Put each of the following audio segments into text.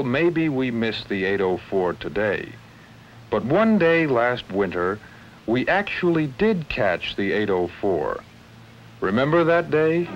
Well, maybe we miss the 804 today. But one day last winter, we actually did catch the 804. Remember that day?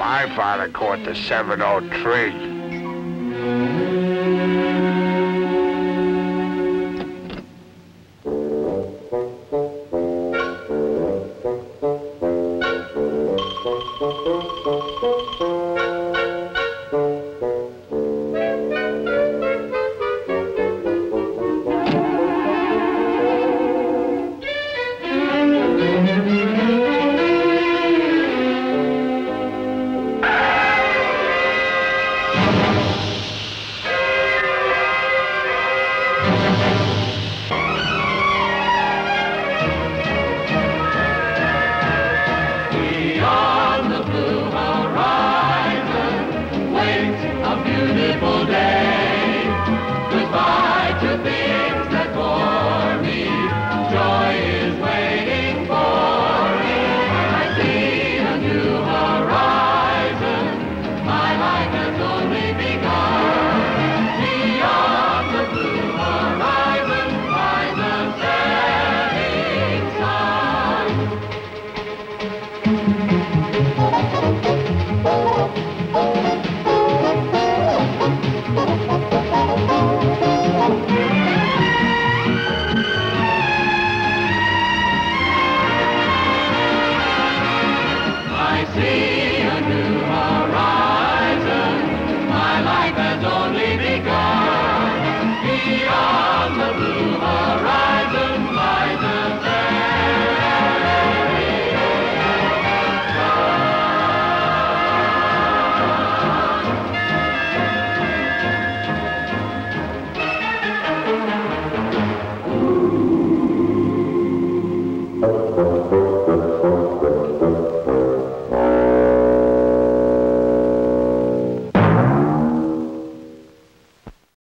My father caught the 703.